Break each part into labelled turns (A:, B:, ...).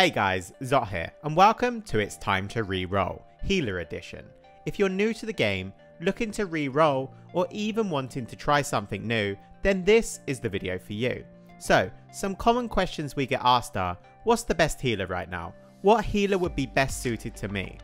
A: Hey guys, Zot here, and welcome to It's Time to Re-Roll, Healer Edition. If you're new to the game, looking to re-roll, or even wanting to try something new, then this is the video for you. So, some common questions we get asked are, what's the best healer right now? What healer would be best suited to me?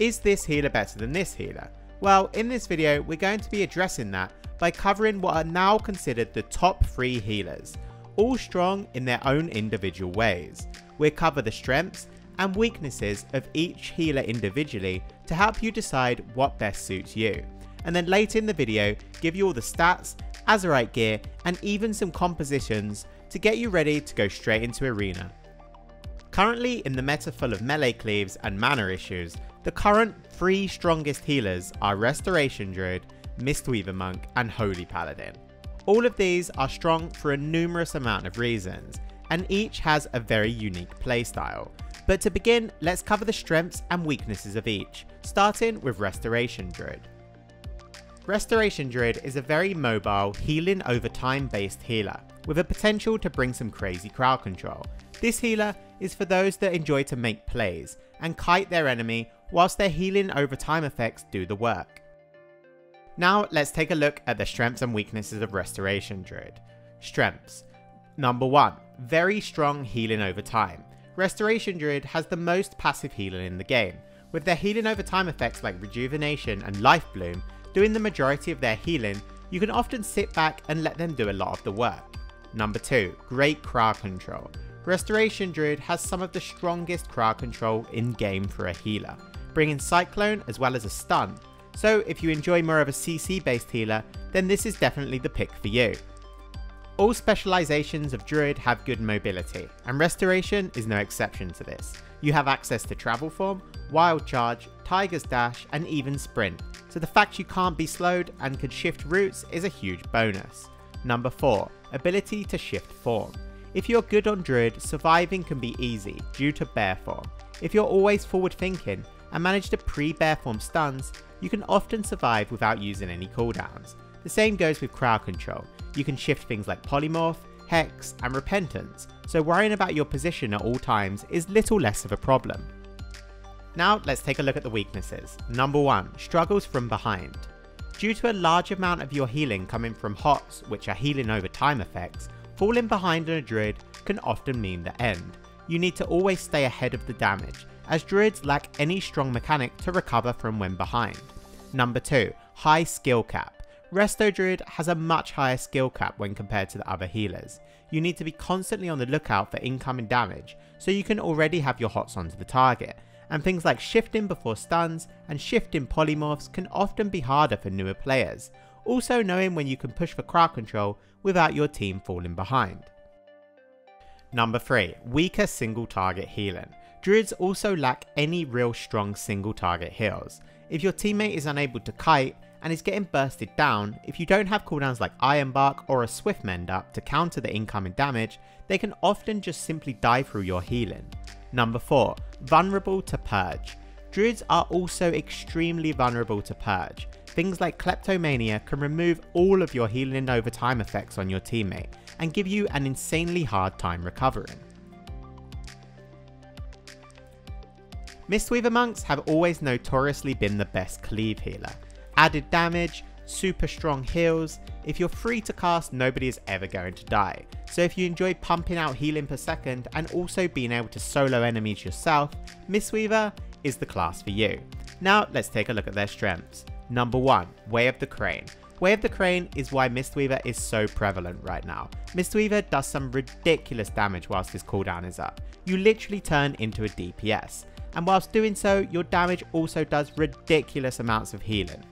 A: Is this healer better than this healer? Well, in this video, we're going to be addressing that by covering what are now considered the top 3 healers, all strong in their own individual ways. We'll cover the strengths and weaknesses of each healer individually to help you decide what best suits you. And then later in the video, give you all the stats, Azerite gear, and even some compositions to get you ready to go straight into Arena. Currently in the meta full of melee cleaves and mana issues, the current three strongest healers are Restoration Druid, Mistweaver Monk, and Holy Paladin. All of these are strong for a numerous amount of reasons, and each has a very unique playstyle. But to begin, let's cover the strengths and weaknesses of each, starting with Restoration Druid. Restoration Druid is a very mobile, healing over time based healer, with a potential to bring some crazy crowd control. This healer is for those that enjoy to make plays and kite their enemy whilst their healing over time effects do the work. Now let's take a look at the strengths and weaknesses of Restoration Druid. Strengths. Number 1. Very strong healing over time. Restoration Druid has the most passive healing in the game, with their healing over time effects like Rejuvenation and Life Bloom doing the majority of their healing, you can often sit back and let them do a lot of the work. Number 2. Great crowd control. Restoration Druid has some of the strongest crowd control in game for a healer, bringing Cyclone as well as a stun, so if you enjoy more of a CC based healer, then this is definitely the pick for you. All specializations of Druid have good mobility, and Restoration is no exception to this. You have access to Travel Form, Wild Charge, Tiger's Dash, and even Sprint, so the fact you can't be slowed and can shift routes is a huge bonus. Number 4. Ability to shift form. If you're good on Druid, surviving can be easy due to bear form. If you're always forward thinking and manage to pre-bear form stuns, you can often survive without using any cooldowns. The same goes with crowd control. You can shift things like polymorph, hex, and repentance, so worrying about your position at all times is little less of a problem. Now let's take a look at the weaknesses. Number 1. Struggles from behind. Due to a large amount of your healing coming from HOTS, which are healing over time effects, falling behind on a druid can often mean the end. You need to always stay ahead of the damage, as druids lack any strong mechanic to recover from when behind. Number 2. High skill cap. Resto Druid has a much higher skill cap when compared to the other healers. You need to be constantly on the lookout for incoming damage, so you can already have your hots onto the target, and things like shifting before stuns and shifting polymorphs can often be harder for newer players, also knowing when you can push for crowd control without your team falling behind. Number 3. Weaker single target healing. Druids also lack any real strong single target heals. If your teammate is unable to kite and is getting bursted down, if you don't have cooldowns like Ironbark or a Swiftmend up to counter the incoming damage, they can often just simply die through your healing. Number 4. Vulnerable to Purge. Druids are also extremely vulnerable to Purge. Things like Kleptomania can remove all of your healing over time effects on your teammate and give you an insanely hard time recovering. Mistweaver monks have always notoriously been the best cleave healer. Added damage, super strong heals, if you're free to cast nobody is ever going to die. So if you enjoy pumping out healing per second and also being able to solo enemies yourself, Mistweaver is the class for you. Now let's take a look at their strengths. Number 1. Way of the Crane. Way of the Crane is why Mistweaver is so prevalent right now. Mistweaver does some ridiculous damage whilst his cooldown is up. You literally turn into a DPS, and whilst doing so, your damage also does ridiculous amounts of healing.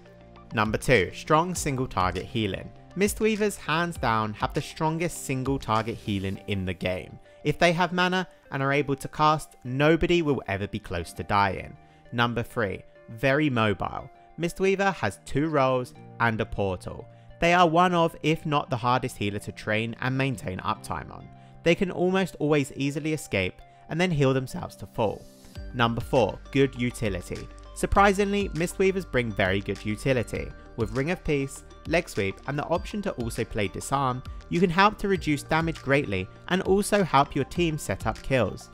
A: Number 2. Strong single target healing. Mistweavers hands down have the strongest single target healing in the game. If they have mana and are able to cast, nobody will ever be close to dying. Number 3. Very mobile. Mistweaver has two rolls and a portal. They are one of, if not the hardest healer to train and maintain uptime on. They can almost always easily escape and then heal themselves to full. Number 4. Good utility. Surprisingly, Mistweavers bring very good utility. With Ring of Peace, Leg Sweep and the option to also play Disarm, you can help to reduce damage greatly and also help your team set up kills.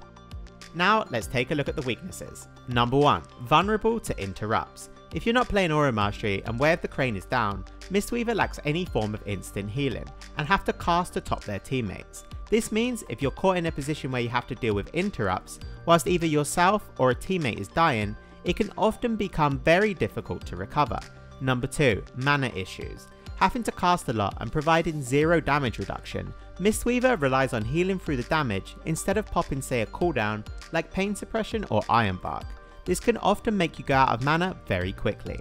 A: Now let's take a look at the weaknesses. Number 1. Vulnerable to interrupts. If you're not playing Aura Mastery and of the Crane is down, Mistweaver lacks any form of instant healing and have to cast to top their teammates. This means if you're caught in a position where you have to deal with interrupts, whilst either yourself or a teammate is dying, it can often become very difficult to recover. Number 2. Mana issues. Having to cast a lot and providing zero damage reduction, Mistweaver relies on healing through the damage instead of popping say a cooldown like Pain Suppression or Ironbark. This can often make you go out of mana very quickly.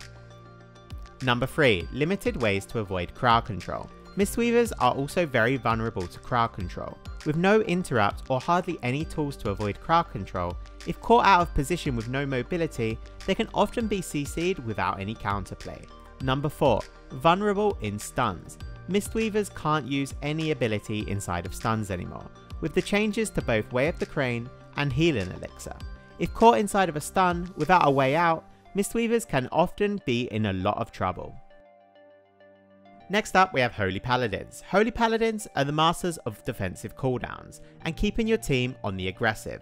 A: Number 3. Limited ways to avoid crowd control. Mistweavers are also very vulnerable to crowd control. With no interrupt or hardly any tools to avoid crowd control, if caught out of position with no mobility, they can often be CC'd without any counterplay. Number 4. Vulnerable in stuns. Mistweavers can't use any ability inside of stuns anymore, with the changes to both Way of the Crane and Healing Elixir. If caught inside of a stun without a way out, Mistweavers can often be in a lot of trouble. Next up we have Holy Paladins. Holy Paladins are the masters of defensive cooldowns and keeping your team on the aggressive.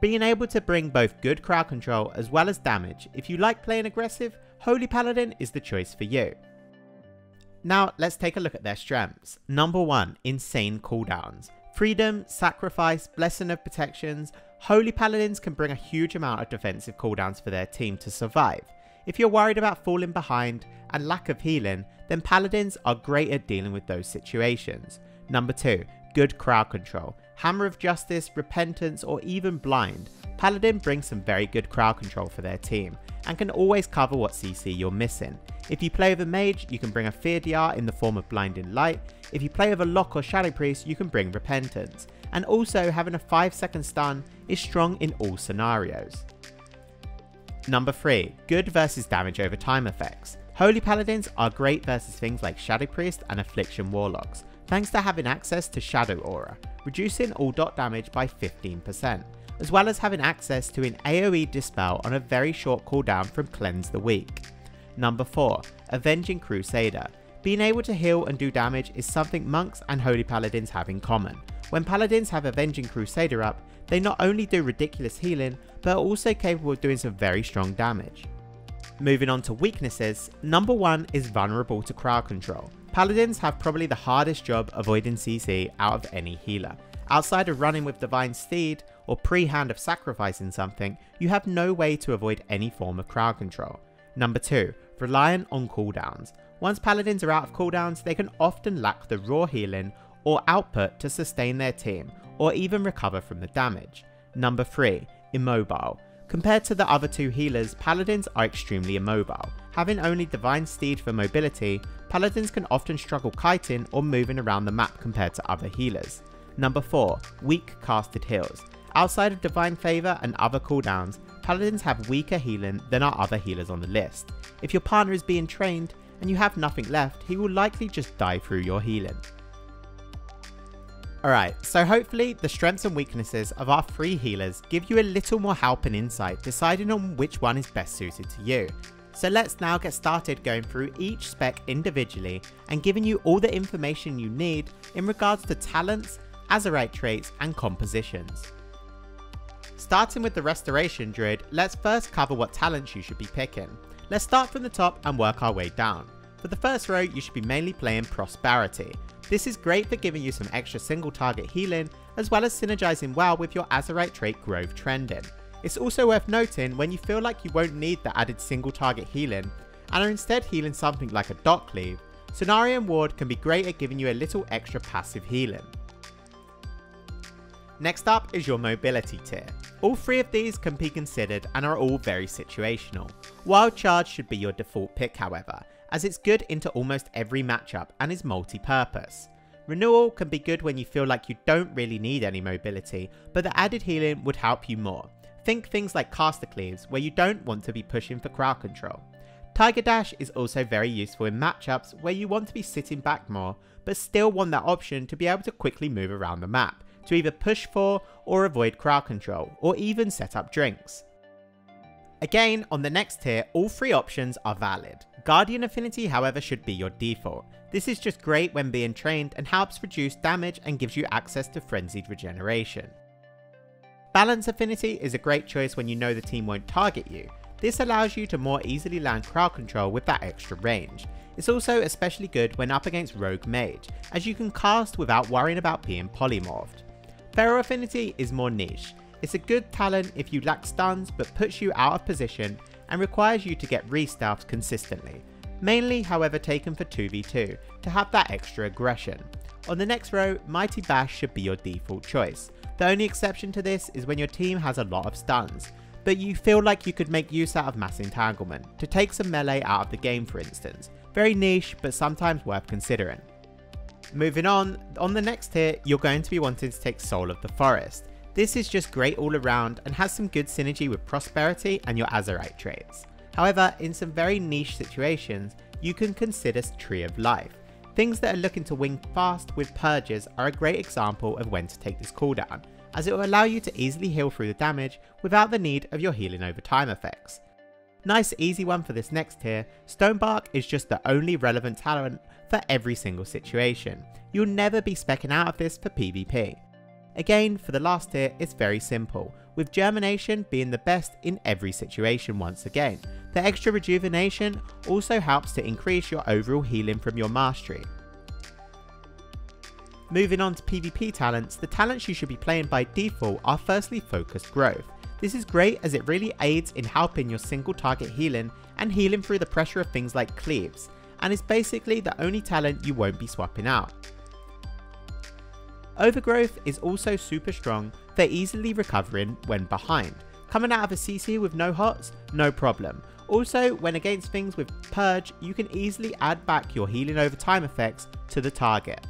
A: Being able to bring both good crowd control as well as damage, if you like playing aggressive, Holy Paladin is the choice for you. Now let's take a look at their strengths. Number 1. Insane cooldowns. Freedom, Sacrifice, Blessing of Protections, Holy Paladins can bring a huge amount of defensive cooldowns for their team to survive. If you're worried about falling behind and lack of healing, then Paladins are great at dealing with those situations. Number 2. Good crowd control. Hammer of Justice, Repentance or even Blind. Paladin brings some very good crowd control for their team and can always cover what CC you're missing. If you play with a mage, you can bring a Fear DR in the form of Blinding Light. If you play with a Lock or Shadow Priest, you can bring Repentance. And also having a 5 second stun is strong in all scenarios. Number 3. Good versus damage over time effects. Holy Paladins are great versus things like Shadow Priest and Affliction Warlocks, thanks to having access to Shadow Aura, reducing all dot damage by 15%, as well as having access to an AoE Dispel on a very short cooldown from Cleanse the Weak. Number 4. Avenging Crusader. Being able to heal and do damage is something monks and holy paladins have in common. When paladins have Avenging Crusader up, they not only do ridiculous healing, but are also capable of doing some very strong damage. Moving on to weaknesses, number 1 is vulnerable to crowd control. Paladins have probably the hardest job avoiding CC out of any healer. Outside of running with Divine Steed or pre-hand of sacrificing something, you have no way to avoid any form of crowd control. Number 2, reliant on cooldowns. Once paladins are out of cooldowns, they can often lack the raw healing or output to sustain their team or even recover from the damage. Number 3, immobile. Compared to the other two healers, paladins are extremely immobile. Having only Divine Steed for mobility, paladins can often struggle kiting or moving around the map compared to other healers. Number 4, weak casted heals. Outside of Divine Favour and other cooldowns, paladins have weaker healing than our other healers on the list. If your partner is being trained and you have nothing left, he will likely just die through your healing. Alright, so hopefully the strengths and weaknesses of our three healers give you a little more help and insight deciding on which one is best suited to you. So let's now get started going through each spec individually and giving you all the information you need in regards to talents, Azerite traits and compositions. Starting with the Restoration Druid, let's first cover what talents you should be picking. Let's start from the top and work our way down. For the first row, you should be mainly playing Prosperity. This is great for giving you some extra single target healing, as well as synergizing well with your Azerite trait Grove Tending. It's also worth noting when you feel like you won't need the added single target healing, and are instead healing something like a Dot Cleave, Cenarion Ward can be great at giving you a little extra passive healing. Next up is your mobility tier. All three of these can be considered and are all very situational. Wild Charge should be your default pick however, as it's good into almost every matchup and is multi-purpose. Renewal can be good when you feel like you don't really need any mobility, but the added healing would help you more. Think things like Caster Cleaves, where you don't want to be pushing for crowd control. Tiger Dash is also very useful in matchups where you want to be sitting back more, but still want that option to be able to quickly move around the map, to either push for or avoid crowd control, or even set up drinks. Again, on the next tier, all three options are valid. Guardian Affinity however should be your default. This is just great when being trained and helps reduce damage and gives you access to Frenzied Regeneration. Balance Affinity is a great choice when you know the team won't target you. This allows you to more easily land crowd control with that extra range. It's also especially good when up against Rogue Mage, as you can cast without worrying about being polymorphed. Feral Affinity is more niche. It's a good talent if you lack stuns but puts you out of position and requires you to get re-stealths consistently, mainly however taken for 2v2 to have that extra aggression. On the next row, Mighty Bash should be your default choice. The only exception to this is when your team has a lot of stuns, but you feel like you could make use out of Mass Entanglement to take some melee out of the game for instance. Very niche, but sometimes worth considering. Moving on, on the next tier, you're going to be wanting to take Soul of the Forest. This is just great all around and has some good synergy with Prosperity and your Azerite traits. However, in some very niche situations, you can consider Tree of Life. Things that are looking to wing fast with Purges are a great example of when to take this cooldown, as it will allow you to easily heal through the damage without the need of your healing over time effects. Nice easy one for this next tier, Stonebark is just the only relevant talent for every single situation. You'll never be specking out of this for PvP. Again, for the last tier, it's very simple, with Germination being the best in every situation once again. The extra rejuvenation also helps to increase your overall healing from your mastery. Moving on to PvP talents, the talents you should be playing by default are firstly Focused Growth. This is great as it really aids in helping your single target healing and healing through the pressure of things like cleaves, and is basically the only talent you won't be swapping out. Overgrowth is also super strong they're easily recovering when behind. Coming out of a CC with no hots, no problem. Also, when against things with Purge, you can easily add back your healing over time effects to the target.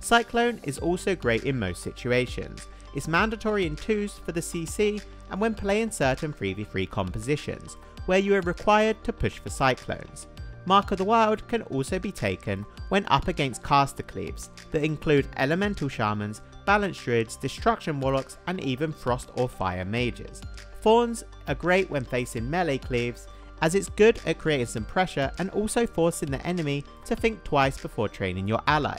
A: Cyclone is also great in most situations. It's mandatory in 2s for the CC and when playing certain 3v3 compositions, where you are required to push for Cyclones. Mark of the Wild can also be taken when up against caster cleaves that include Elemental Shamans, Balance Druids, Destruction Warlocks and even Frost or Fire Mages. Thorns are great when facing melee cleaves as it's good at creating some pressure and also forcing the enemy to think twice before training your ally.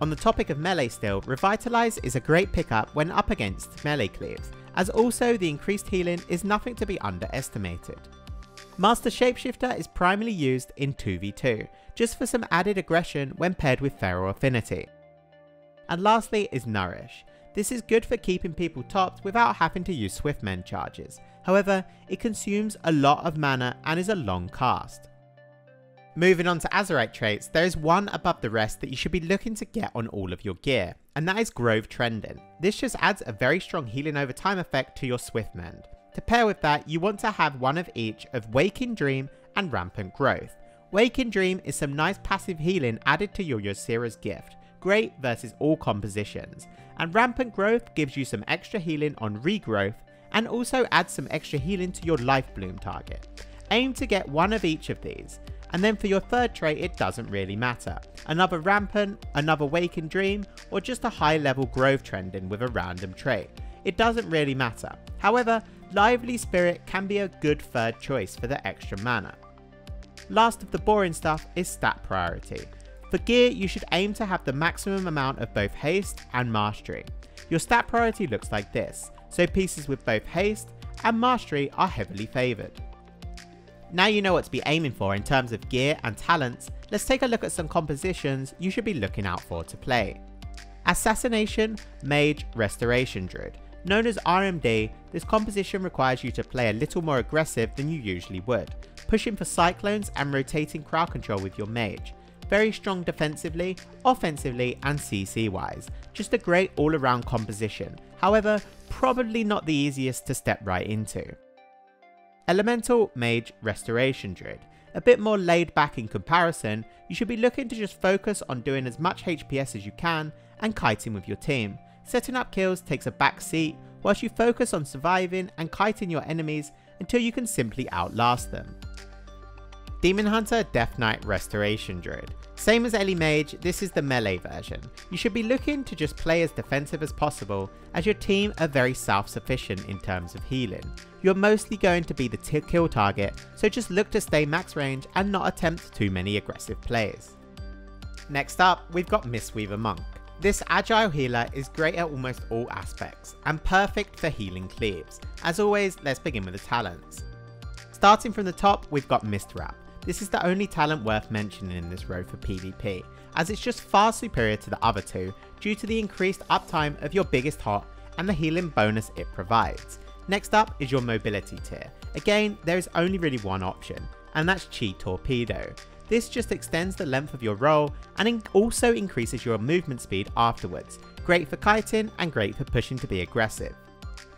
A: On the topic of melee still, Revitalize is a great pickup when up against melee cleaves, as also the increased healing is nothing to be underestimated. Master Shapeshifter is primarily used in 2v2, just for some added aggression when paired with Feral Affinity. And lastly is Nourish. This is good for keeping people topped without having to use Swiftmend charges, however it consumes a lot of mana and is a long cast. Moving on to Azerite traits, there is one above the rest that you should be looking to get on all of your gear, and that is Grove Tending. This just adds a very strong healing over time effect to your Swiftmend. To pair with that, you want to have one of each of Waking Dream and Rampant Growth. Waking Dream is some nice passive healing added to your Ysera's gift, great versus all compositions, and Rampant Growth gives you some extra healing on regrowth and also adds some extra healing to your Life Bloom target. Aim to get one of each of these, and then for your third trait, it doesn't really matter. Another rampant, another Waking Dream, or just a high level growth trending with a random trait. It doesn't really matter. However, lively spirit can be a good third choice for the extra mana. Last of the boring stuff is stat priority. For gear, you should aim to have the maximum amount of both haste and mastery. Your stat priority looks like this, so pieces with both haste and mastery are heavily favoured. Now you know what to be aiming for in terms of gear and talents, let's take a look at some compositions you should be looking out for to play. Assassination, Mage, Restoration Druid. Known as RMD, this composition requires you to play a little more aggressive than you usually would, pushing for cyclones and rotating crowd control with your mage. Very strong defensively, offensively and CC wise, just a great all around composition, however probably not the easiest to step right into. Elemental Mage Restoration Druid. A bit more laid back in comparison, you should be looking to just focus on doing as much HPS as you can and kiting with your team. Setting up kills takes a back seat whilst you focus on surviving and kiting your enemies until you can simply outlast them. Demon Hunter Death Knight Restoration Druid. Same as Ele Mage, this is the melee version. You should be looking to just play as defensive as possible as your team are very self-sufficient in terms of healing. You're mostly going to be the kill target, so just look to stay max range and not attempt too many aggressive plays. Next up, we've got Mistweaver Monk. This agile healer is great at almost all aspects and perfect for healing cleaves. As always, let's begin with the talents. Starting from the top, we've got Mist Wrap. This is the only talent worth mentioning in this row for PvP, as it's just far superior to the other two due to the increased uptime of your biggest hot and the healing bonus it provides. Next up is your mobility tier. Again, there is only really one option, and that's Chi Torpedo. This just extends the length of your roll and in also increases your movement speed afterwards. Great for kiting and great for pushing to be aggressive.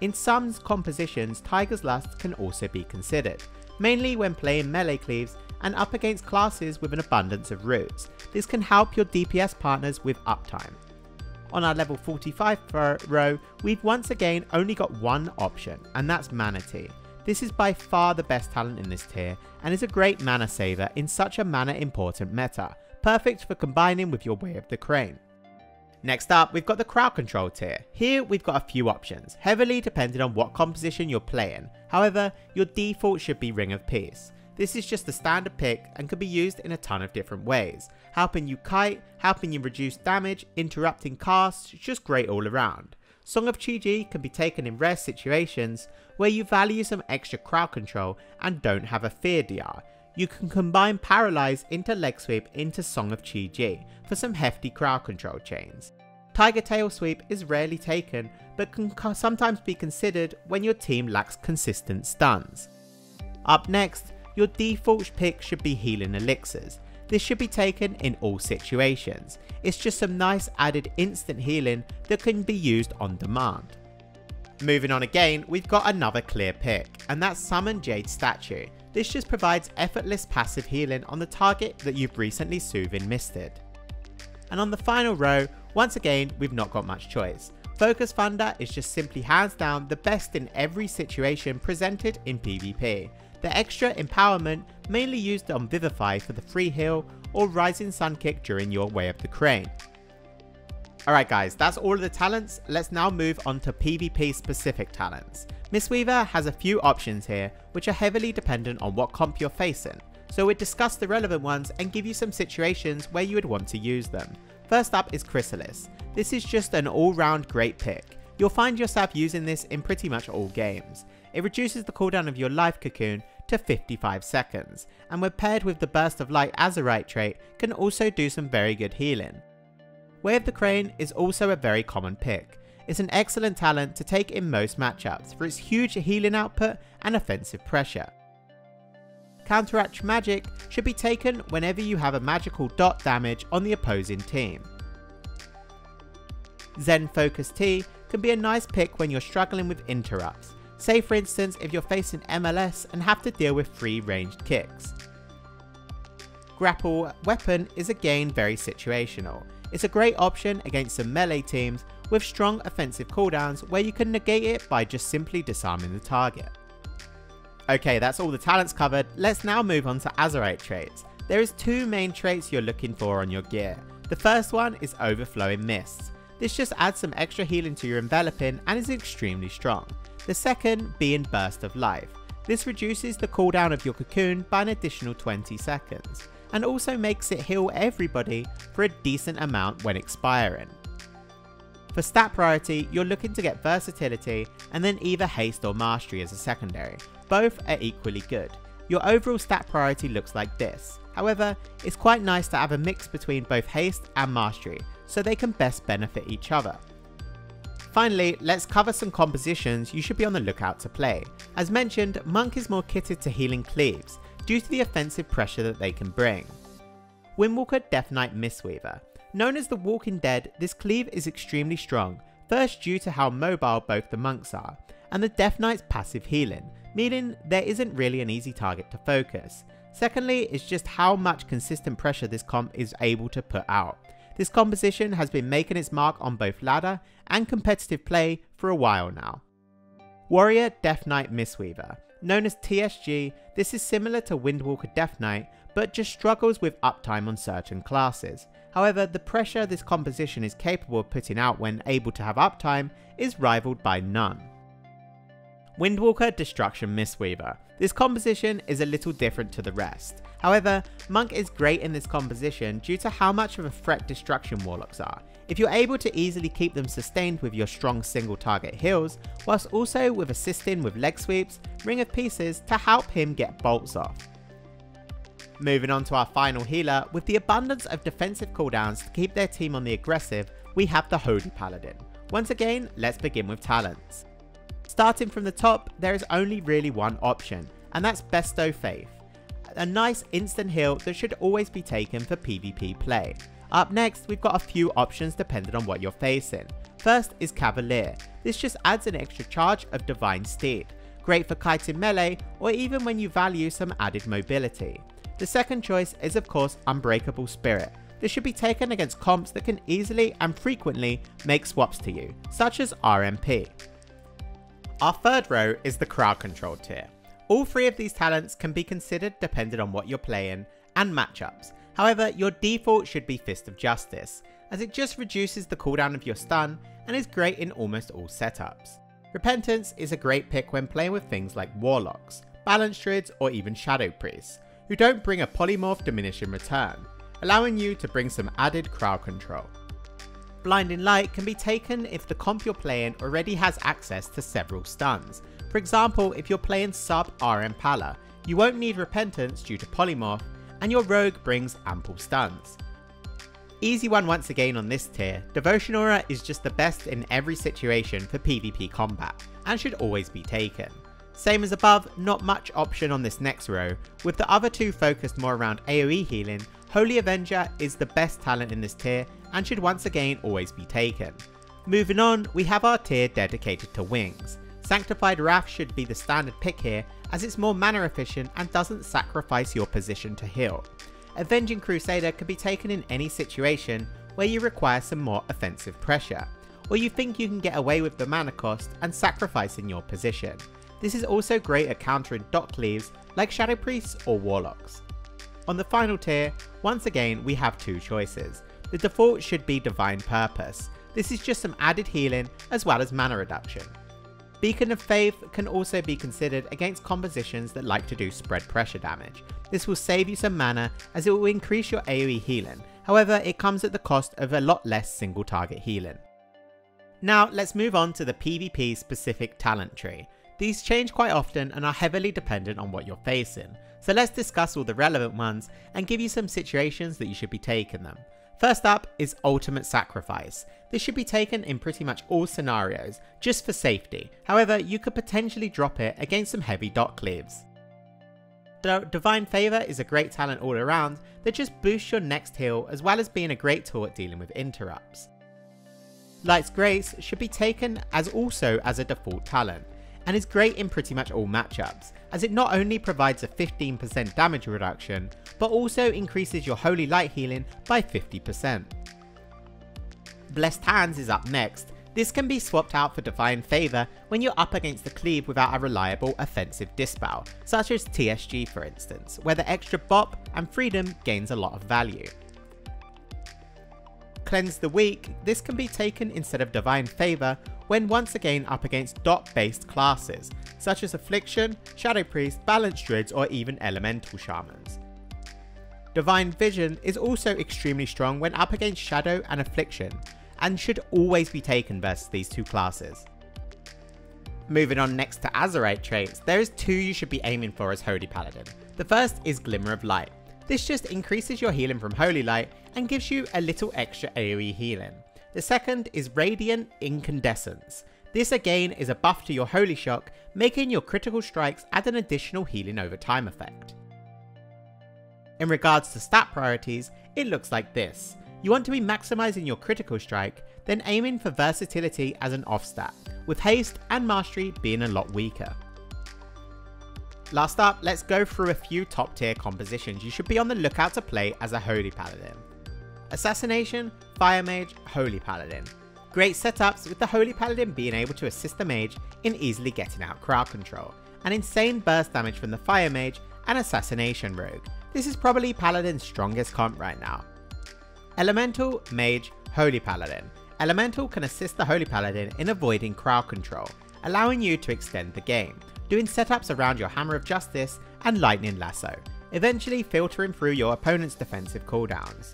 A: In some compositions, Tiger's Lust can also be considered, mainly when playing melee cleaves and up against classes with an abundance of roots. This can help your DPS partners with uptime. On our level 45 row, we've once again only got one option, and that's Mana Tea. This is by far the best talent in this tier, and is a great mana saver in such a mana important meta, perfect for combining with your Way of the Crane. Next up, we've got the crowd control tier. Here, we've got a few options, heavily depending on what composition you're playing. However, your default should be Ring of Peace. This is just a standard pick and can be used in a ton of different ways, helping you kite, helping you reduce damage, interrupting casts, just great all around. Song of Chi-Ji can be taken in rare situations where you value some extra crowd control and don't have a fear DR. You can combine Paralyze into Leg Sweep into Song of Chi-Ji for some hefty crowd control chains. Tiger Tail Sweep is rarely taken but can sometimes be considered when your team lacks consistent stuns. Up next, your default pick should be Healing Elixirs. This should be taken in all situations. It's just some nice added instant healing that can be used on demand. Moving on again, we've got another clear pick, and that's Summon Jade Statue. This just provides effortless passive healing on the target that you've recently Soothing Misted. And on the final row, once again, we've not got much choice. Focus Thunder is just simply hands down the best in every situation presented in PvP, the extra empowerment mainly used on Vivify for the free heal or Rising Sun Kick during your Way of the Crane. Alright guys, that's all of the talents, let's now move on to PvP specific talents. Mistweaver has a few options here which are heavily dependent on what comp you're facing, so we'll discuss the relevant ones and give you some situations where you would want to use them. First up is Chrysalis. This is just an all round great pick. You'll find yourself using this in pretty much all games. It reduces the cooldown of your life cocoon to 55 seconds, and when paired with the Burst of Light Azerite trait can also do some very good healing. Way of the Crane is also a very common pick. It's an excellent talent to take in most matchups for its huge healing output and offensive pressure. Counteract magic should be taken whenever you have a magical dot damage on the opposing team. Zen Focus Tea can be a nice pick when you're struggling with interrupts, Say for instance if you're facing MLS and have to deal with free ranged kicks. Grapple weapon is again very situational. It's a great option against some melee teams with strong offensive cooldowns where you can negate it by just simply disarming the target. Okay, that's all the talents covered, let's now move on to Azerite traits. There is two main traits you're looking for on your gear. The first one is Overflowing Mists. This just adds some extra healing to your enveloping and is extremely strong the second being Burst of Life. This reduces the cooldown of your cocoon by an additional 20 seconds, and also makes it heal everybody for a decent amount when expiring. For stat priority, you're looking to get versatility and then either haste or mastery as a secondary. Both are equally good. Your overall stat priority looks like this. However, it's quite nice to have a mix between both haste and mastery, so they can best benefit each other. Finally, let's cover some compositions you should be on the lookout to play. As mentioned, Monk is more kitted to healing cleaves, due to the offensive pressure that they can bring. Windwalker Death Knight Mistweaver. Known as the Walking Dead, this cleave is extremely strong, first due to how mobile both the monks are, and the Death Knight's passive healing, meaning there isn't really an easy target to focus. Secondly, is just how much consistent pressure this comp is able to put out. This composition has been making its mark on both ladder and competitive play for a while now. Warrior Death Knight Mistweaver. Known as TSG, this is similar to Windwalker Death Knight, but just struggles with uptime on certain classes. However, the pressure this composition is capable of putting out when able to have uptime is rivaled by none. Windwalker Destruction Mistweaver. This composition is a little different to the rest. However, Monk is great in this composition due to how much of a threat Destruction Warlocks are. If you're able to easily keep them sustained with your strong single target heals, whilst also with assisting with leg sweeps, Ring of Pieces to help him get bolts off. Moving on to our final healer, with the abundance of defensive cooldowns to keep their team on the aggressive, we have the Holy Paladin. Once again, let's begin with talents. Starting from the top, there is only really one option, and that's Bestow Faith. A nice instant heal that should always be taken for PvP play. Up next, we've got a few options depending on what you're facing. First is Cavalier. This just adds an extra charge of Divine Steed. Great for kiting melee, or even when you value some added mobility. The second choice is of course Unbreakable Spirit. This should be taken against comps that can easily and frequently make swaps to you, such as RMP. Our third row is the crowd control tier. All three of these talents can be considered depending on what you're playing and matchups. However, your default should be Fist of Justice, as it just reduces the cooldown of your stun and is great in almost all setups. Repentance is a great pick when playing with things like Warlocks, Balance Druids or even Shadow Priests, who don't bring a polymorph diminish in return, allowing you to bring some added crowd control. Blinding Light can be taken if the comp you're playing already has access to several stuns. For example, if you're playing sub RM Pala, you won't need Repentance due to Polymorph, and your Rogue brings ample stuns. Easy one once again on this tier, Devotion Aura is just the best in every situation for PvP combat, and should always be taken. Same as above, not much option on this next row, with the other two focused more around AoE healing, Holy Avenger is the best talent in this tier and should once again always be taken. Moving on, we have our tier dedicated to wings. Sanctified Wrath should be the standard pick here as it's more mana efficient and doesn't sacrifice your position to heal. Avenging Crusader can be taken in any situation where you require some more offensive pressure, or you think you can get away with the mana cost and sacrificing your position. This is also great at countering dot cleaves like Shadow Priests or Warlocks. On the final tier, once again we have two choices. The default should be Divine Purpose. This is just some added healing as well as mana reduction. Beacon of Faith can also be considered against compositions that like to do spread pressure damage. This will save you some mana as it will increase your AoE healing, however it comes at the cost of a lot less single target healing. Now let's move on to the PvP specific talent tree. These change quite often and are heavily dependent on what you're facing, so let's discuss all the relevant ones and give you some situations that you should be taking them. First up is Ultimate Sacrifice. This should be taken in pretty much all scenarios, just for safety. However, you could potentially drop it against some heavy dot cleaves. Divine Favour is a great talent all around that just boosts your next heal as well as being a great tool at dealing with interrupts. Light's Grace should be taken as also as a default talent, and is great in pretty much all matchups, as it not only provides a 15% damage reduction, but also increases your Holy Light healing by 50%. Blessed Hands is up next. This can be swapped out for Divine Favour when you're up against the cleave without a reliable offensive dispel, such as TSG for instance, where the extra bop and freedom gains a lot of value. Cleanse the Weak, this can be taken instead of Divine Favour when once again up against dot based classes, such as Affliction, Shadow Priest, Balance Druids or even Elemental Shamans. Divine Vision is also extremely strong when up against Shadow and Affliction, and should always be taken versus these two classes. Moving on next to Azerite traits, there is two you should be aiming for as Holy Paladin. The first is Glimmer of Light. This just increases your healing from Holy Light and gives you a little extra AoE healing. The second is Radiant Incandescence. This again is a buff to your Holy Shock, making your critical strikes add an additional healing over time effect. In regards to stat priorities, it looks like this. You want to be maximizing your critical strike, then aiming for versatility as an off stat, with haste and mastery being a lot weaker. Last up, let's go through a few top tier compositions you should be on the lookout to play as a Holy Paladin. Assassination, Fire Mage, Holy Paladin. Great setups with the Holy Paladin being able to assist the Mage in easily getting out crowd control, and insane burst damage from the Fire Mage and Assassination Rogue. This is probably Paladin's strongest comp right now. Elemental, Mage, Holy Paladin. Elemental can assist the Holy Paladin in avoiding crowd control, allowing you to extend the game, doing setups around your Hammer of Justice and Lightning Lasso, eventually filtering through your opponent's defensive cooldowns.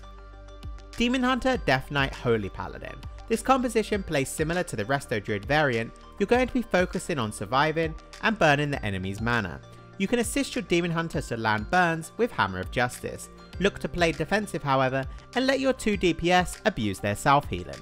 A: Demon Hunter, Death Knight, Holy Paladin. This composition plays similar to the Resto Druid variant, you're going to be focusing on surviving and burning the enemy's mana. You can assist your Demon Hunter to land burns with Hammer of Justice. Look to play defensive however, and let your 2 DPS abuse their self healing.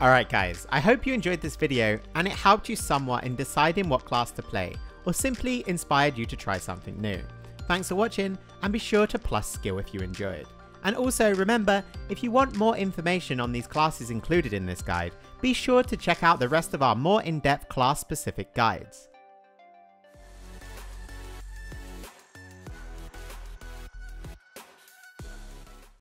A: Alright guys, I hope you enjoyed this video and it helped you somewhat in deciding what class to play, or simply inspired you to try something new. Thanks for watching and be sure to plus skill if you enjoyed. And also remember, if you want more information on these classes included in this guide, be sure to check out the rest of our more in-depth class specific guides.